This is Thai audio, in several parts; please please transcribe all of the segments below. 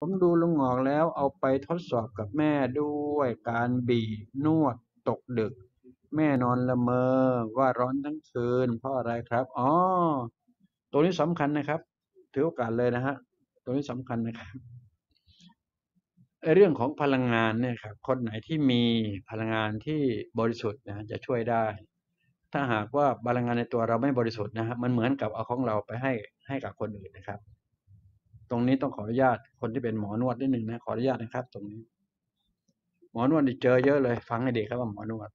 ผมดูลุงหงอกแล้วเอาไปทดสอบกับแม่ด้วยการบีบนวดตกดึก แม่นอนละเมอว่าร้อนทั้งคืนเพราะอะไรครับ อ๋อ ตัวนี้สำคัญนะครับ ถือโอกาสเลยนะฮะ ตัวนี้สำคัญนะครับเรื่องของพลังงานเนี่ยครับคนไหนที่มีพลังงานที่บริสุทธิ์นะจะช่วยได้ ถ้าหากว่าพลังงานในตัวเราไม่บริสุทธิ์นะฮะมันเหมือนกับเอาของเราไปให้ให้กับคนอื่นนะครับ ตรงนี้ต้องขออนุญาตคนที่เป็นหมอนวดนิดหนึ่งนะขออนุญาตนะครับ ตรงนี้ หมอนวดเจอเยอะเลย ฟังให้ดีครับว่าหมอนวด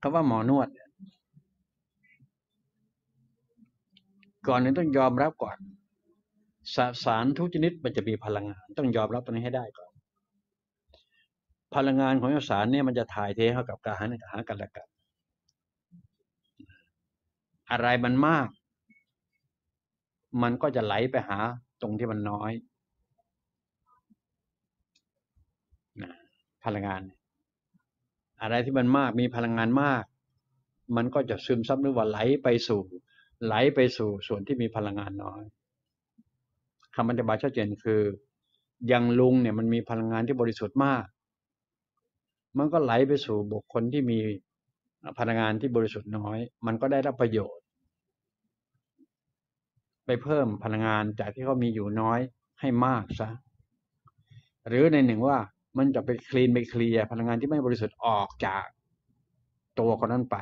คำว่าหมอนวดก่อนนึงต้องยอมรับก่อนสสารทุกชนิดมันจะมีพลังงาน ต้องยอมรับตรงนี้ให้ได้ก่อน พลังงานของสารเนี่ยมันจะถ่ายเทเข้ากับการหาหากันและกันอะไรมันมาก มันก็จะไหลไปหาตรงที่มันน้อยนะพลังงาน อะไรที่มันมากมีพลังงานมาก มันก็จะซึมซับหรือว่าไหลไปสู่ ไหลไปสู่ส่วนที่มีพลังงานน้อยคำอธิบายชัดเจนคืออย่างลุงเนี่ยมันมีพลังงานที่บริสุทธิ์มาก มันก็ไหลไปสู่บุคคลที่มีพลังงานที่บริสุทธิ์น้อย มันก็ได้รับประโยชน์ ไปเพิ่มพลังงานจากที่เขามีอยู่น้อยให้มากซะ หรือในหนึ่งว่ามันจะไปคลีนไปเคลียร์พลังงานที่ไม่บริสุทธิ์ออกจากตัวคนนั้นไป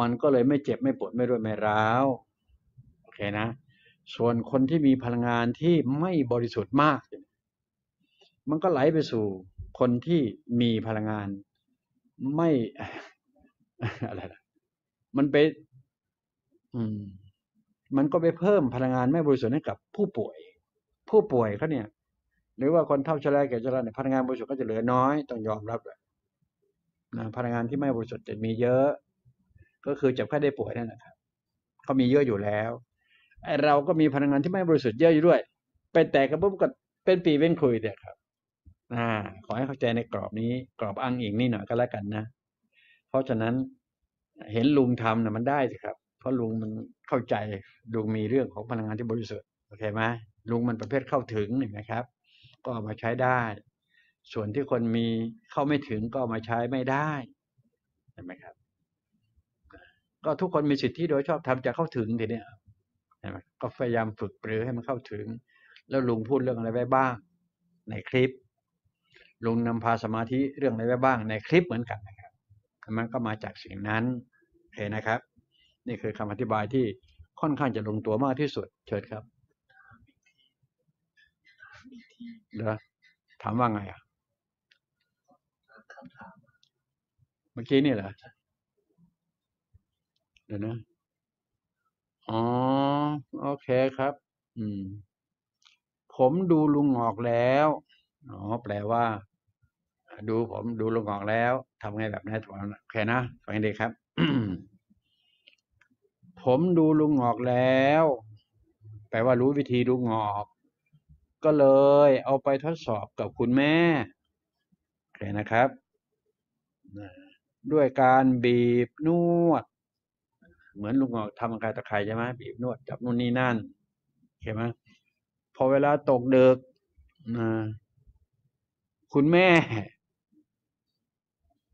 มันก็เลยไม่เจ็บไม่ปวดไม่รวยไม่ร้าวโอเคนะ ส่วนคนที่มีพลังงานที่ไม่บริสุทธิ์มาก มันก็ไหลไปสู่คนที่มีพลังงานไม่อะไรนะมันไป อืม มันก็ไปเพิ่มพลังงานไม่บริสุทธิ์ให้กับผู้ป่วย ผู้ป่วยเขาเนี่ย หรือว่าคนเท่าชราแก่ชราเนี่ยพลังงานบริสุทธิ์ก็จะเหลือน้อยต้องยอมรับเลยนะพลังงานที่ไม่บริสุทธิ์จะมีเยอะ ก็คือเจ็บไข้ได้ป่วยนั่นแหละครับเขามีเยอะอยู่แล้วไอเราก็มีพลังงานที่ไม่บริสุทธิ์เยอะอยู่ด้วย ไปแตกกับปุ๊บก็เป็นปีเป็นคุยเนี่ยครับอ่าขอให้เข้าใจในกรอบนี้ กรอบอ้างอิงนี่หน่อยก็แล้วกันนะ เพราะฉะนั้นเห็นลุงทำนะมันได้สิครับ เพราะลุงมันเข้าใจลุงมีเรื่องของพลังงานที่บริสุทธิ์โอเคไหมลุงมันประเภทเข้าถึงเห็นไหมครับ ก็เอามาใช้ได้ ส่วนที่คนมีเข้าไม่ถึงก็เอามาใช้ไม่ได้เห็นไหมครับ ก็ทุกคนมีสิทธิโดยชอบทำจะเข้าถึงทีเนี้ยเห็นไหมก็พยายามฝึกปรือให้มันเข้าถึง แล้วลุงพูดเรื่องอะไรไว้บ้าง ในคลิป ลุงนำพาสมาธิเรื่องอะไรไว้บ้าง ในคลิปเหมือนกันนะครับมันก็มาจากสิ่งนั้นโอเคนะครับ นี่คือคำอธิบายที่ค่อนข้างจะลงตัวมากที่สุด เชิญครับเดี๋ยวถามว่าไงอะเมื่อกี้นี่เหรอเดี๋ยวนะอ๋อโอเคครับ อืม ผมดูลุงหงอกแล้วอ๋อแปลว่า ดูผมดูลุงหงอกแล้วทำไงแบบนี้ถูกโอเคนะฟังดีครับ ผมดูลุงหงอกแล้ว แปลว่ารู้วิธีดูหงอก ก็เลยเอาไปทดสอบกับคุณแม่โอเคนะครับ ด้วยการบีบนวด เหมือนลุงหงอกทำกายตะไคร่ใช่ไหมบีบนวดจับนู่นนี่นั่นเห็นไหมพอเวลาตกเดึกคุณแม่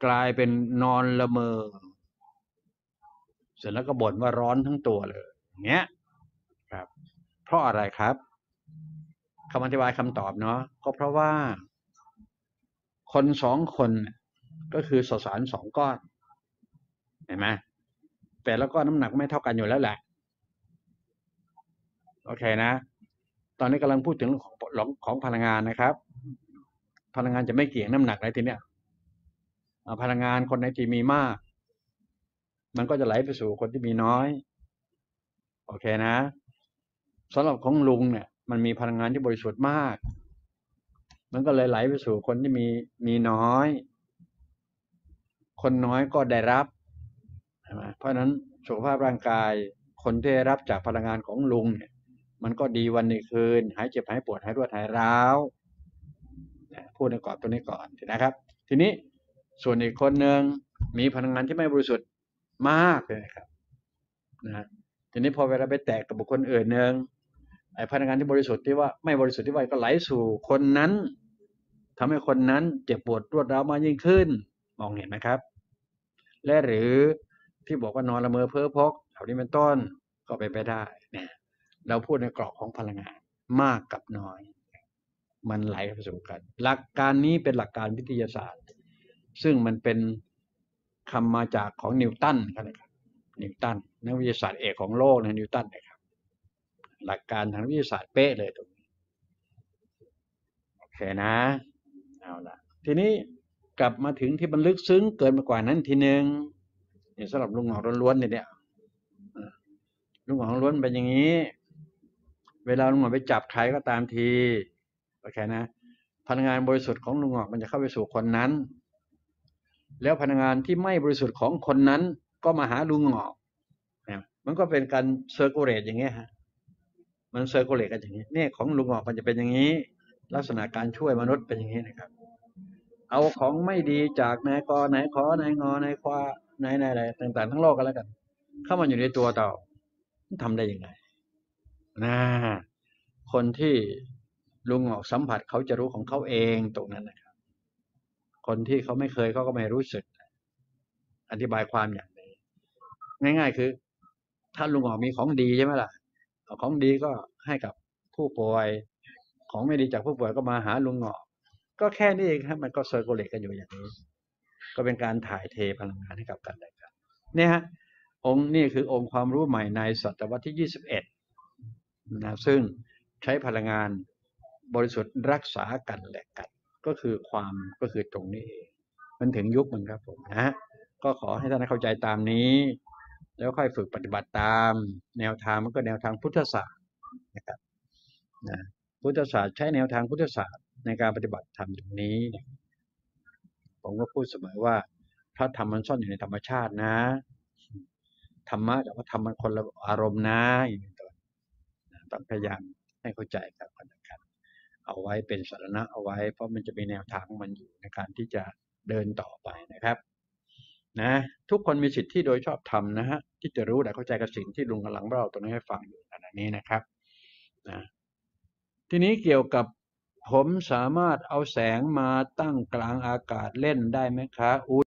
กลายเป็นนอนละเมอ ร็จแล้วก็บ่นว่าร้อนทั้งตัวเลยอย่างเงี้ยครับ เพราะอะไรครับคำอธิบายคำตอบเนาะก็เพราะว่า คนสองคนก็คือสสารสองก้อน เห็นไหมแต่แล้วก็น้ำหนักไม่เท่ากันอยู่แล้วแหละ โอเคนะ ตอนนี้กำลังพูดถึงของของพลังงานนะครับ พลังงานจะไม่เกี่ยงน้ำหนักอะไรทีเนี้ยพลังงานคนไหนที่มีมาก มันก็จะไหลไปสู่คนที่มีน้อย โอเคนะสำหรับของลุงเนี่ย มันมีพลังงานที่บริสุทธิ์มาก มันก็เลยไหลไปสู่คนที่มีมีน้อย คนน้อยก็ได้รับใช่ไหมเพราะฉะนั้นสุขภาพร่างกาย คนที่ได้รับจากพลังงานของลุงเนี่ย มันก็ดีวันในคืน หายเจ็บหายปวดหายรวดหายร้าวพูดในกรอบตัวนี้ก่อนนะครับ ทีนี้ส่วนอีกคนหนึ่งมีพลังงานที่ไม่บริสุทธิ์ มากเลยครับนะทีนี้พอเวลาไปแตกกับบุคคลอื่นหนึ่งไอ้พลังงานที่บริสุทธิ์ที่ว่าไม่บริสุทธิ์ที่ว่าก็ไหลสู่คนนั้นทำให้คนนั้นเจ็บปวดรวดร้าวมากยิ่งขึ้น มองเห็นไหมครับ และหรือที่บอกว่านอนละเมอเพ้อพกเหล่านี้เป็นต้นก็ไปไปได้เนี่ยเราพูดในกรอบของพลังงานมากกับน้อย มันไหลไปสู่กัน หลักการนี้เป็นหลักการวิทยาศาสตร์ ซึ่งมันเป็น คำมาจากของนิวตันครับนะครับนิวตันนักวิทยาศาสตร์เอกของโลกนะนิวตันนะครับ หลักการทางวิทยาศาสตร์เป๊ะเลยตรงนี้โอเคนะเอาละทีนี้กลับมาถึงที่มันลึกซึ้งเกินไปกว่านั้นทีหนึ่งนี่สำหรับลุงหงอกล้วนๆเนี่ยเนี่ยลุงหงอกล้วนเป็นอย่างนี้ เวลาลุงหงอกไปจับใครก็ตามทีโอเคนะพลังงานบริสุทธิ์ของลุงหงอกมันจะเข้าไปสู่คนนั้น แล้วพลังงานที่ไม่บริสุทธิ์ของคนนั้น ก็มาหาลุงหงอกนะมันก็เป็นการ circulate อย่างเงี้ยฮะมัน circulate กันอย่างนี้เนี่ยของลุงหงอกมันจะเป็นอย่างนี้ ลักษณะการช่วยมนุษย์เป็นอย่างนี้นะครับ เอาของไม่ดีจากนายกอนายขอนายงอนายคอนายนายอะไรต่างๆ ทั้งโลกกันแล้วกัน เข้ามาอยู่ในตัวเราทำได้ยังไงนะคนที่ลุงหงอกสัมผัสเขาจะรู้ของเขาเองตรงนั้นนะครับ คนที่เขาไม่เคยเขาก็ไม่รู้สึก อธิบายความอย่างนี้ ง่าย ๆ คือ ถ้าลุงหงอกมีของดีใช่ไหมล่ะของดีก็ให้กับผู้ป่วย ของไม่ดีจากผู้ป่วยก็มาหาลุงหงอกก็แค่นี้เองครับมันก็เซอร์โคเลตกันอยู่อย่างนี้ ก็เป็นการถ่ายเทพลังงานให้กับกันและกันเนี่ยฮะองค์นี่คือองค์ความรู้ใหม่ในศตวรรษที่ยี่สิบเอ็ดนะซึ่งใช้พลังงานบริสุทธิ์รักษากันและกัน ก็คือความก็คือตรงนี้เองมันถึงยุคมันครับผมนะก็ขอให้ท่านเข้าใจตามนี้ แล้วค่อยฝึกปฏิบัติตาม แนวทางมันก็แนวทางพุทธศาสตร์นะครับนะพุทธศาสตร์ใช้แนวทางพุทธศาสตร์ในการปฏิบัติธรรมตรงนี้ผมก็พูดเสมอว่าพระธรรมมันซ่อนอยู่ในธรรมชาตินะธรรมะกับพระธรรมมันคนละอารมณ์นะอย่างนี้ต้องพยายามให้เข้าใจกันนะครับ เอาไว้เป็นสาระเอาไว้ เพราะมันจะมีแนวทางของมันอยู่ในการที่จะเดินต่อไปนะครับนะทุกคนมีสิทธิ์ที่โดยชอบธรรมนะฮะที่จะรู้และเข้าใจกับสิ่งที่ลุงกำลังเล่าตรงนี้ให้ฟังอยู่ขณะนี้นะครับนะทีนี้เกี่ยวกับผมสามารถเอาแสงมาตั้งกลางอากาศเล่นได้ไหมคะอุ๊